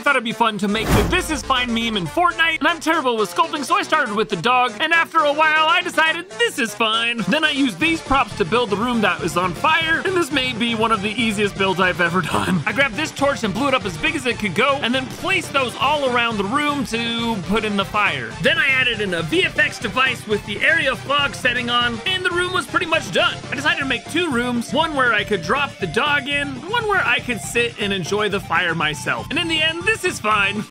I thought it'd be fun to make the This Is Fine meme in Fortnite, and I'm terrible with sculpting, so I started with the dog, and after a while, I decided this is fine. Then I used these props to build the room that was on fire, and this may be one of the easiest builds I've ever done. I grabbed this torch and blew it up as big as it could go, and then placed those all around the room to put in the fire. Then I added in a VFX device with the area fog setting on, and the room was pretty much done. I decided to make two rooms, one where I could drop the dog in, one where I could sit and enjoy the fire myself. And in the end, this is fine.